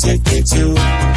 take me to?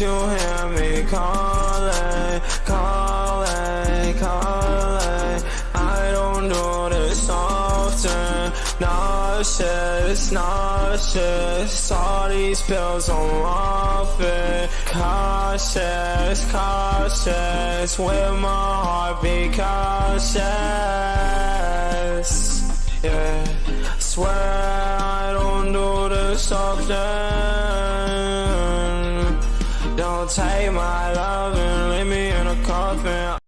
You hear me calling, calling, calling? I don't do this often. Nauseous, nauseous. All these pills I'm off it. Cautious, cautious. With my heart be cautious. Yeah, swear I don't do this often. Don't take my love and leave me in a coffin.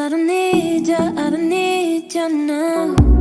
I don't need ya, I don't need ya now